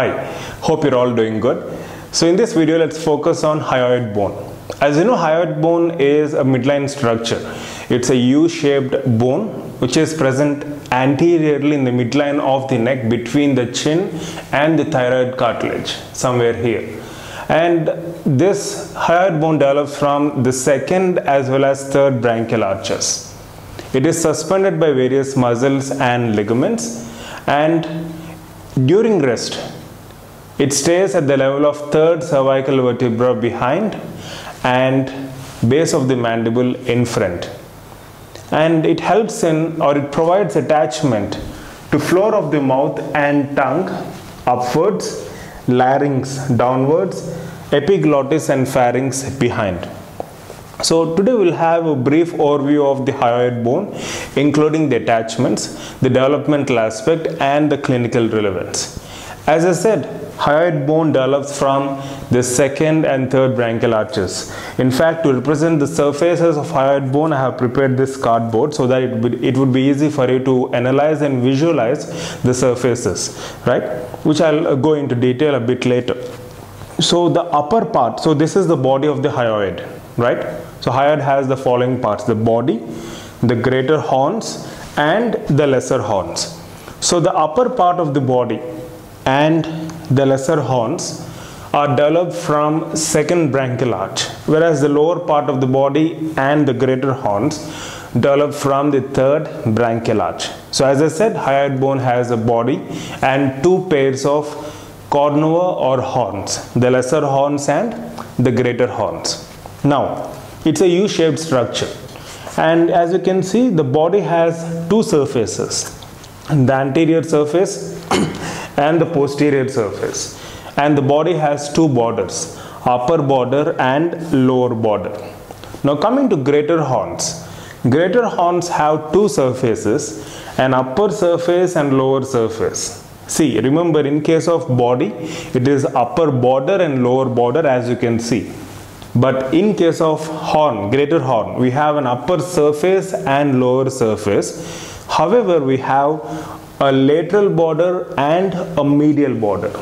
Hi, hope you're all doing good. So in this video, let's focus on hyoid bone. As you know, hyoid bone is a midline structure. It's a U-shaped bone which is present anteriorly in the midline of the neck between the chin and the thyroid cartilage, somewhere here. And this hyoid bone develops from the second as well as third branchial arches. It is suspended by various muscles and ligaments and during rest it stays at the level of third cervical vertebra behind and base of the mandible in front and it helps in or it provides attachment to floor of the mouth and tongue upwards larynx downwards epiglottis and pharynx behind so today we'll have a brief overview of the hyoid bone including the attachments, the developmental aspect and the clinical relevance. As I said, hyoid bone develops from the second and third branchial arches. In fact, to represent the surfaces of hyoid bone, I have prepared this cardboard so that it would, it would be easy for you to analyze and visualize the surfaces, right? Which I'll uh, go into detail a bit later. So the upper part, so this is the body of the hyoid, right? So hyoid has the following parts, the body, the greater horns and the lesser horns. So the upper part of the body and the lesser horns are developed from second branchial arch whereas the lower part of the body and the greater horns develop from the third branchial arch. So as I said hyoid bone has a body and two pairs of cornua or horns, the lesser horns and the greater horns. Now it's a U-shaped structure and as you can see the body has two surfaces the anterior surface and the posterior surface. And the body has two borders upper border and lower border. Now coming to greater horns. Greater horns have two surfaces an upper surface and lower surface. See remember in case of body it is upper border and lower border as you can see. But in case of horn, greater horn, we have an upper surface and lower surface. However, we have a lateral border and a medial border.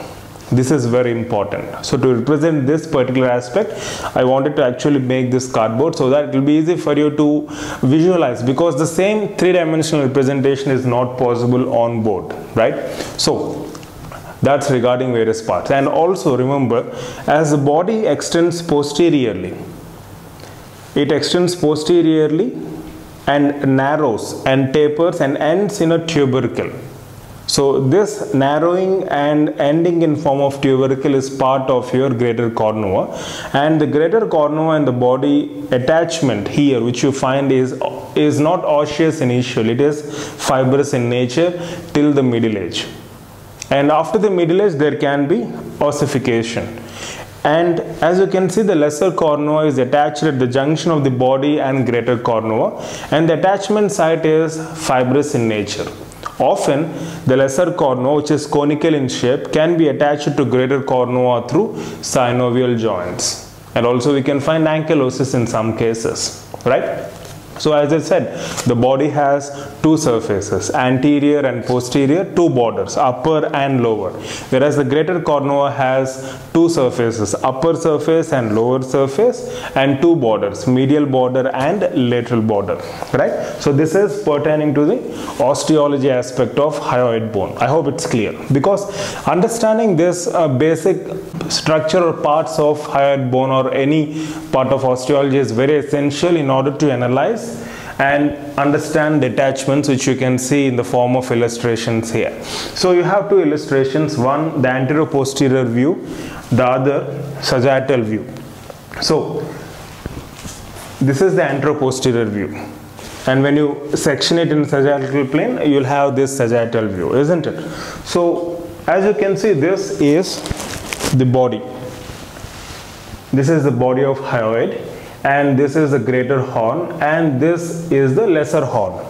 This is very important. So to represent this particular aspect, I wanted to actually make this cardboard so that it will be easy for you to visualize because the same three-dimensional representation is not possible on board, right? So that's regarding various parts and also remember as the body extends posteriorly it extends posteriorly and narrows and tapers and ends in a tubercle so this narrowing and ending in form of tubercle is part of your greater cornua. And the greater cornua and the body attachment here which you find is is not osseous initially it is fibrous in nature till the middle age. And after the middle age there can be ossification. And as you can see the lesser cornua is attached at the junction of the body and greater cornua. And the attachment site is fibrous in nature often the lesser cornua which is conical in shape can be attached to greater cornua through synovial joints. And also we can find ankylosis in some cases right so as I said, the body has two surfaces, anterior and posterior, two borders, upper and lower. Whereas the greater cornua has two surfaces, upper surface and lower surface, and two borders, medial border and lateral border, right? So this is pertaining to the osteology aspect of hyoid bone. I hope it's clear because understanding this uh, basic structure or parts of hyoid bone or any part of osteology is very essential in order to analyze and understand the attachments which you can see in the form of illustrations here. So you have two illustrations, one the anterior-posterior view, the other sagittal view. So this is the anterior-posterior view and when you section it in sagittal plane you'll have this sagittal view isn't it so as you can see this is the body this is the body of hyoid and this is the greater horn and this is the lesser horn.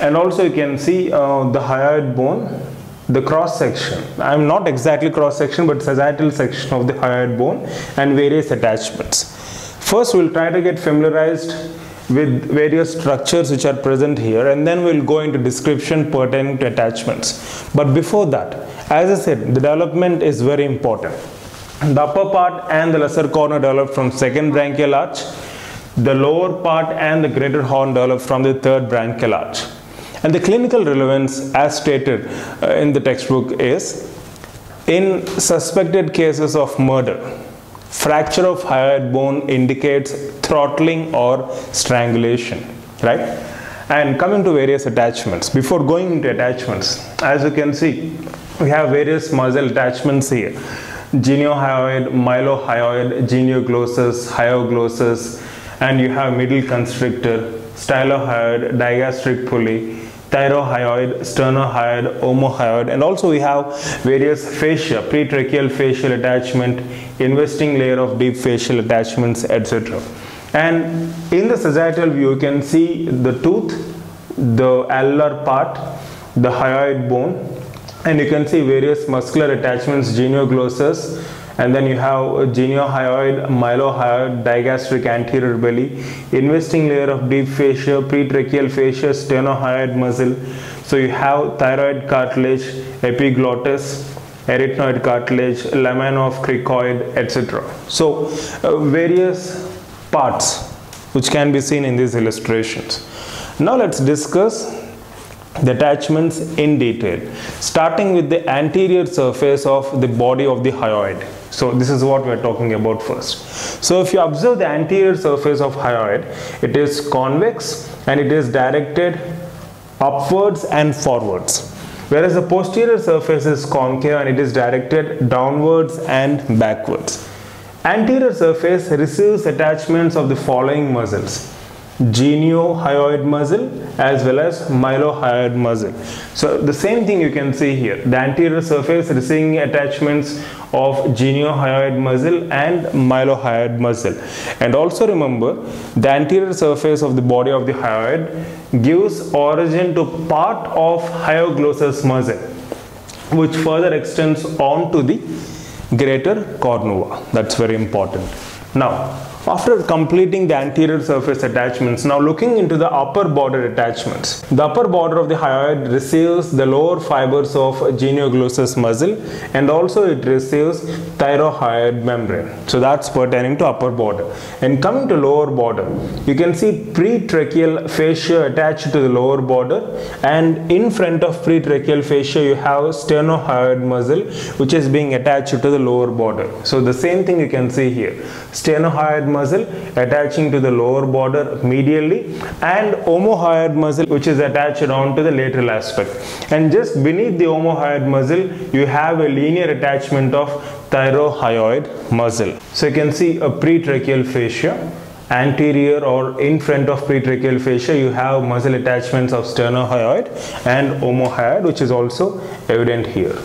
And also you can see uh, the hyoid bone the cross section. I'm not exactly cross section but sagittal section of the hyoid bone and various attachments. First we'll try to get familiarized with various structures which are present here and then we'll go into description pertaining to attachments. But before that As I said, the development is very important. The upper part and the lesser cornua developed from second branchial arch. The lower part and the greater horn developed from the third branchial arch. And the clinical relevance as stated uh, in the textbook is in suspected cases of murder, fracture of hyoid bone indicates throttling or strangulation, right? And coming to various attachments, before going into attachments, as you can see, we have various muscle attachments here. Geniohyoid, mylohyoid, genioglossus, hyoglossus, and you have middle constrictor, stylohyoid, digastric pulley, thyrohyoid, sternohyoid, omohyoid, and also we have various fascia, pretracheal fascial attachment, investing layer of deep fascial attachments, etc. And in the sagittal view, you can see the tooth, the alar part, the hyoid bone, and you can see various muscular attachments, genioglossus, and then you have geniohyoid, mylohyoid, digastric anterior belly, investing layer of deep fascia, pretracheal fascia, sternohyoid muscle. So you have thyroid cartilage, epiglottis, arytenoid cartilage, lamina of cricoid, etc. So uh, various parts which can be seen in these illustrations. Now let's discuss the attachments in detail starting with the anterior surface of the body of the hyoid. So this is what we are talking about first. So if you observe the anterior surface of hyoid it is convex and it is directed upwards and forwards. Whereas the posterior surface is concave and it is directed downwards and backwards. Anterior surface receives attachments of the following muscles geniohyoid muscle as well as mylohyoid muscle. So the same thing you can see here. The anterior surface receiving attachments of geniohyoid muscle and mylohyoid muscle. And also remember the anterior surface of the body of the hyoid gives origin to part of hyoglossus muscle which further extends on to the greater cornua. That's very important. Now after completing the anterior surface attachments, now looking into the upper border attachments. The upper border of the hyoid receives the lower fibers of genioglossus muscle and also it receives thyrohyoid membrane. So that's pertaining to upper border. And coming to lower border, you can see pretracheal fascia attached to the lower border and in front of pretracheal fascia you have sternohyoid muscle which is being attached to the lower border. So the same thing you can see here. Sternohyoid muscle attaching to the lower border medially and omohyoid muscle which is attached onto the lateral aspect. And just beneath the omohyoid muscle you have a linear attachment of thyrohyoid muscle so you can see a pretracheal fascia anterior or in front of pretracheal fascia you have muscle attachments of sternohyoid and omohyoid which is also evident here.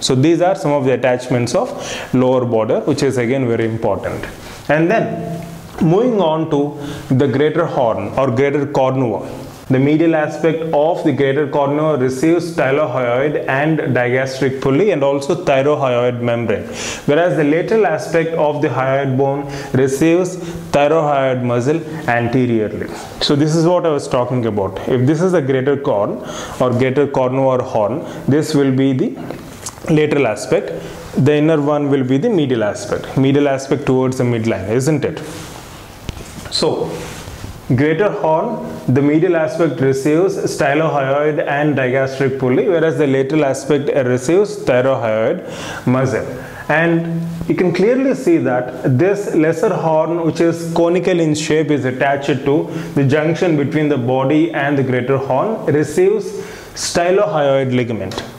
So these are some of the attachments of lower border which is again very important and then moving on to the greater horn or greater cornua. The medial aspect of the greater cornua receives stylohyoid and digastric pulley and also thyrohyoid membrane. Whereas the lateral aspect of the hyoid bone receives thyrohyoid muscle anteriorly. So this is what I was talking about. If this is the greater corn or greater cornua or horn, this will be the lateral aspect the inner one will be the medial aspect. Medial aspect towards the midline isn't it? So greater horn the medial aspect receives stylohyoid and digastric pulley whereas the lateral aspect receives thyrohyoid muscle. And you can clearly see that this lesser horn which is conical in shape is attached to the junction between the body and the greater horn receives stylohyoid ligament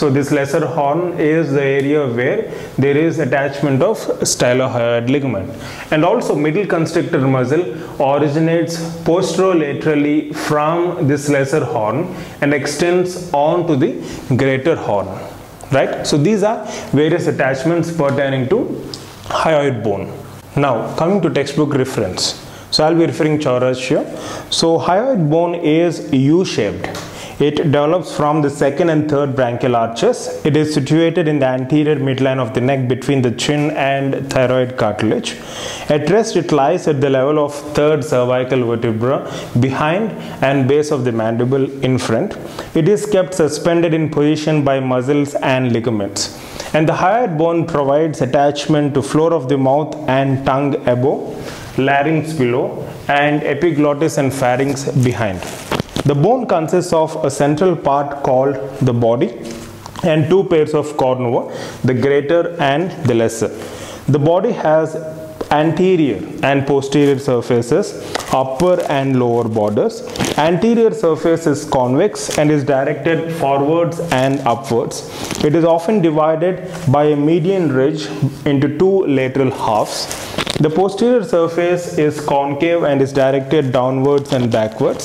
so this lesser horn is the area where there is attachment of stylohyoid ligament. And also middle constrictor muscle originates posterolaterally from this lesser horn and extends on to the greater horn. Right? So these are various attachments pertaining to hyoid bone. Now coming to textbook reference. So I'll be referring Chaurasia here. So hyoid bone is U-shaped It develops from the second and third branchial arches. It is situated in the anterior midline of the neck between the chin and thyroid cartilage. At rest, it lies at the level of third cervical vertebra behind and base of the mandible in front. It is kept suspended in position by muscles and ligaments. And the hyoid bone provides attachment to floor of the mouth and tongue above, larynx below, and epiglottis and pharynx behind. The bone consists of a central part called the body and two pairs of cornua, the greater and the lesser. The body has anterior and posterior surfaces, upper and lower borders. Anterior surface is convex and is directed forwards and upwards. It is often divided by a median ridge into two lateral halves. The posterior surface is concave and is directed downwards and backwards.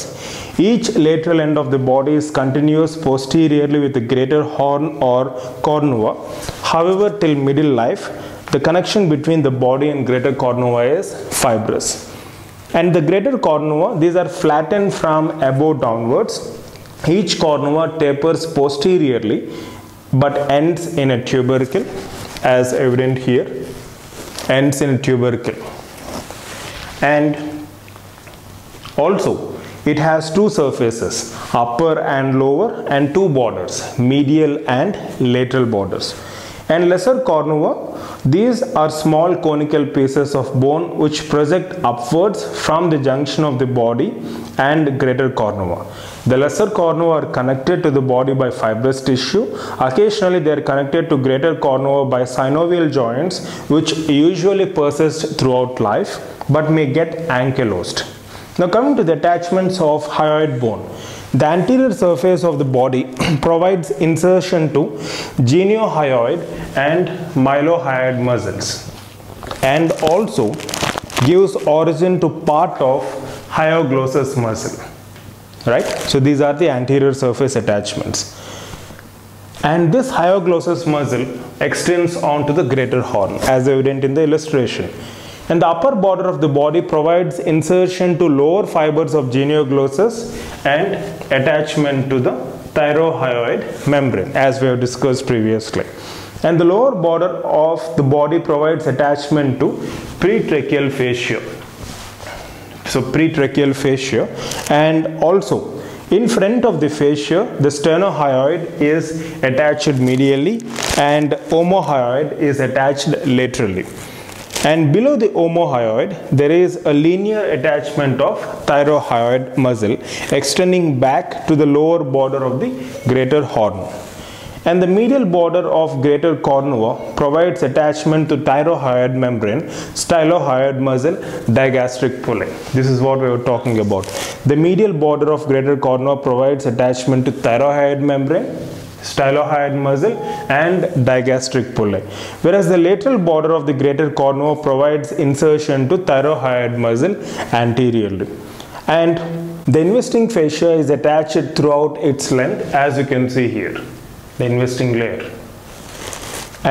Each lateral end of the body is continuous posteriorly with a greater horn or cornua. However, till middle life, the connection between the body and greater cornua is fibrous. And the greater cornua, these are flattened from above downwards. Each cornua tapers posteriorly but ends in a tubercle as evident here, ends in a tubercle. And also, it has two surfaces, upper and lower, and two borders, medial and lateral borders. And lesser cornua, these are small conical pieces of bone which project upwards from the junction of the body and greater cornua. The lesser cornua are connected to the body by fibrous tissue. Occasionally they are connected to greater cornua by synovial joints which usually persist throughout life but may get ankylosed. Now coming to the attachments of hyoid bone. The anterior surface of the body provides insertion to geniohyoid and mylohyoid muscles and also gives origin to part of hyoglossus muscle. Right? So these are the anterior surface attachments. And this hyoglossus muscle extends onto the greater horn as evident in the illustration and the upper border of the body provides insertion to lower fibers of genioglossus and attachment to the thyrohyoid membrane as we have discussed previously and the lower border of the body provides attachment to pretracheal fascia so pretracheal fascia. And also in front of the fascia the sternohyoid is attached medially and omohyoid is attached laterally. And below the omohyoid there is a linear attachment of thyrohyoid muscle extending back to the lower border of the greater horn and the medial border of greater cornua provides attachment to thyrohyoid membrane stylohyoid muscle digastric pulley. This is what we were talking about. The medial border of greater cornua provides attachment to thyrohyoid membrane stylohyoid muscle and digastric pulley. Whereas the lateral border of the greater cornua provides insertion to thyrohyoid muscle anteriorly. And the investing fascia is attached throughout its length as you can see here the investing layer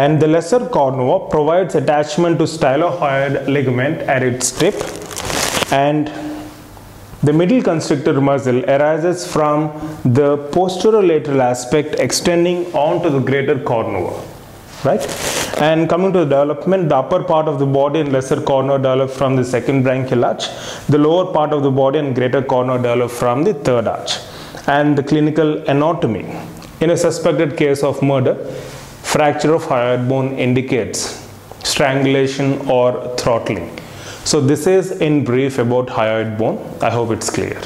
and the lesser cornua provides attachment to stylohyoid ligament at its tip and the middle constrictor muscle arises from the posterolateral aspect extending onto the greater cornua, right? And coming to the development, the upper part of the body and lesser cornua develop from the second branchial arch. The lower part of the body and greater cornua develop from the third arch. And the clinical anatomy. In a suspected case of murder, fracture of hyoid bone indicates strangulation or throttling. So this is in brief about hyoid bone. I hope it's clear.